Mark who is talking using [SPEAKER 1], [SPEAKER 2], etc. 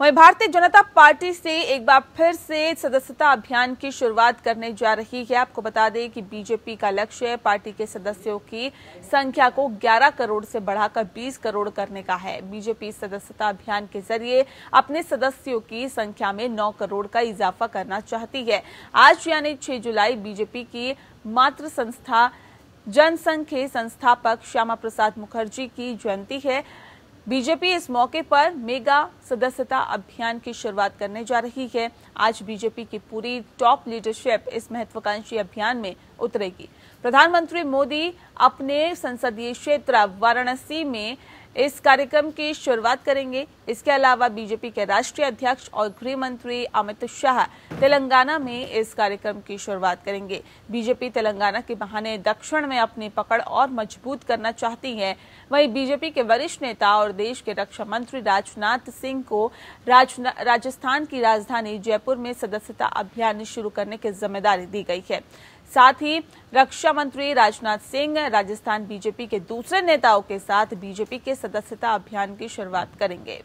[SPEAKER 1] वहीं भारतीय जनता पार्टी से एक बार फिर से सदस्यता अभियान की शुरुआत करने जा रही है। आपको बता दें कि बीजेपी का लक्ष्य पार्टी के सदस्यों की संख्या को 11 करोड़ से बढ़ाकर 20 करोड़ करने का है। बीजेपी सदस्यता अभियान के ज़रिए अपने सदस्यों की संख्या में 9 करोड़ का इजाफा करना चाहती है। आज यानी 6 जुलाई बीजेपी की मातृ संस्था जनसंघ के संस्थापक श्यामा प्रसाद मुखर्जी की जयंती है। बीजेपी इस मौके पर मेगा सदस्यता अभियान की शुरुआत करने जा रही है। आज बीजेपी की पूरी टॉप लीडरशिप इस महत्वाकांक्षी अभियान में उतरेगी। प्रधानमंत्री मोदी अपने संसदीय क्षेत्र वाराणसी में इस कार्यक्रम की शुरुआत करेंगे। इसके अलावा बीजेपी के राष्ट्रीय अध्यक्ष और गृह मंत्री अमित शाह तेलंगाना में इस कार्यक्रम की शुरुआत करेंगे। बीजेपी तेलंगाना के बहाने दक्षिण में अपनी पकड़ और मज़बूत करना चाहती है। वहीं बीजेपी के वरिष्ठ नेता और देश के रक्षा मंत्री राजनाथ सिंह को राजस्थान की राजधानी जयपुर में सदस्यता अभियान शुरू करने की ज़िम्मेदारी दी गई है। साथ ही रक्षा मंत्री राजनाथ सिंह राजस्थान बीजेपी के दूसरे नेताओं के साथ बीजेपी के सदस्यता अभियान की शुरुआत करेंगे।